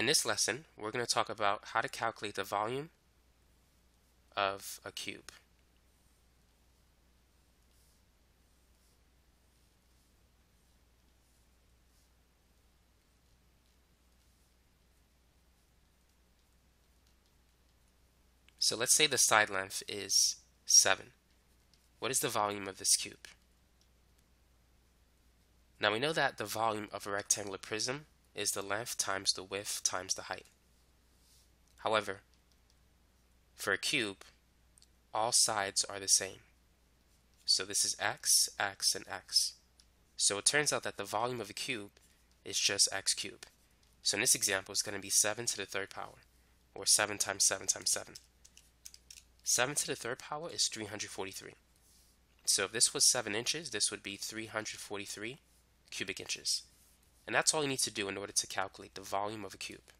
In this lesson, we're going to talk about how to calculate the volume of a cube. So let's say the side length is 7. What is the volume of this cube? Now we know that the volume of a rectangular prism is the length times the width times the height. However, for a cube, all sides are the same. So this is x, x, and x. So it turns out that the volume of a cube is just x cubed. So in this example, it's going to be 7 to the third power, or 7 times 7 times 7. 7 to the third power is 343. So if this was 7 inches, this would be 343 cubic inches. And that's all you need to do in order to calculate the volume of a cube.